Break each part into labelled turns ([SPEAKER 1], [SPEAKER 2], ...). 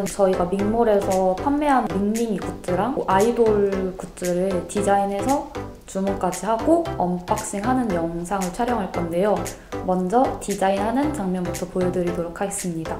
[SPEAKER 1] 오늘은 저희가 밍몰에서 판매한 밍밍이 굿즈랑 뭐 아이돌 굿즈를 디자인해서 주문까지 하고 unboxing 하는 영상을 촬영할 건데요. 먼저 디자인하는 장면부터 보여드리도록 하겠습니다.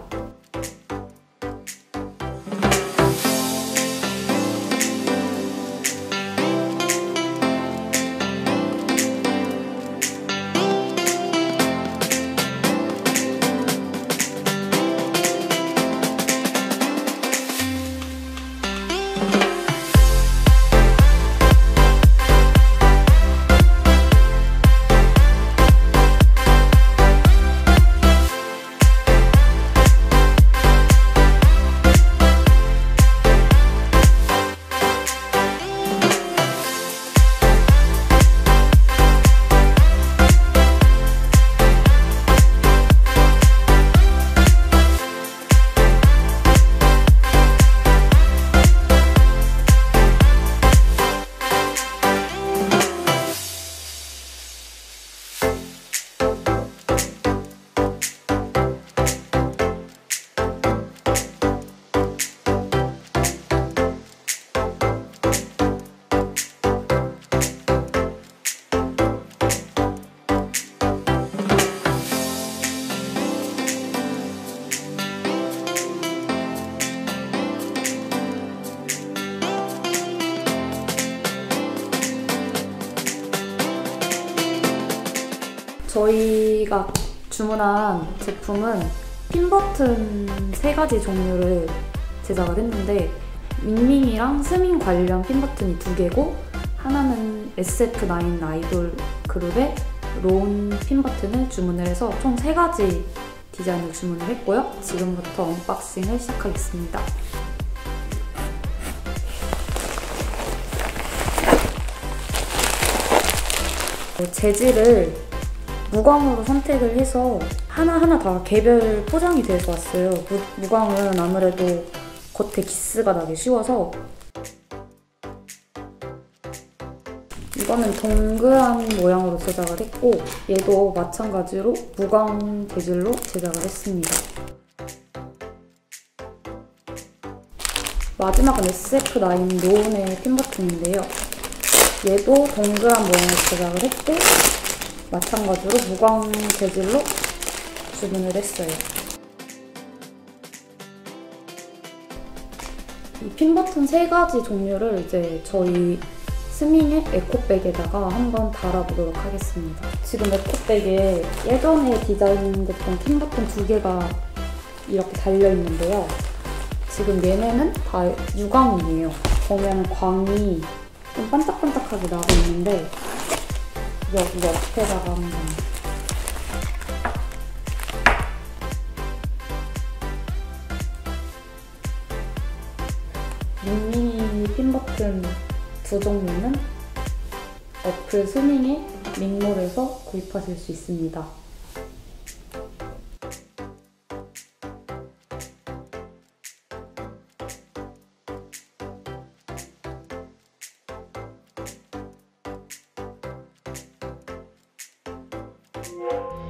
[SPEAKER 1] 저희가 주문한 제품은 pin button 세 가지 종류를 제작을 했는데 밍밍이랑 스밍 관련 pin button이 두 개고 하나는 SF9 아이돌 그룹의 로운 pin button을 주문을 해서 총 세 가지 디자인을 주문을 했고요. 지금부터 unboxing을 시작하겠습니다. 재질을 무광으로 선택을 해서 하나하나 다 개별 포장이 돼서 왔어요. 무, 무광은 아무래도 겉에 기스가 나기 쉬워서 이거는 동그란 모양으로 제작을 했고 얘도 마찬가지로 무광 재질로 제작을 했습니다. 마지막은 SF9 노은의 핀버튼인데요. 얘도 동그란 모양으로 제작을 했고 마찬가지로 무광 재질로 주문을 했어요. 이 핀버튼 세 가지 종류를 이제 저희 스밍의 에코백에다가 한번 달아보도록 하겠습니다. 지금 에코백에 예전에 디자인됐던 핀버튼 두 개가 이렇게 달려있는데요. 지금 얘네는 다 유광이에요. 보면 광이 좀 반짝반짝하게 나고 있는데 여기 옆에다가 한번 밍밍이 핀버튼 두 종류는 어플 스밍의 밍몰에서 구입하실 수 있습니다. Música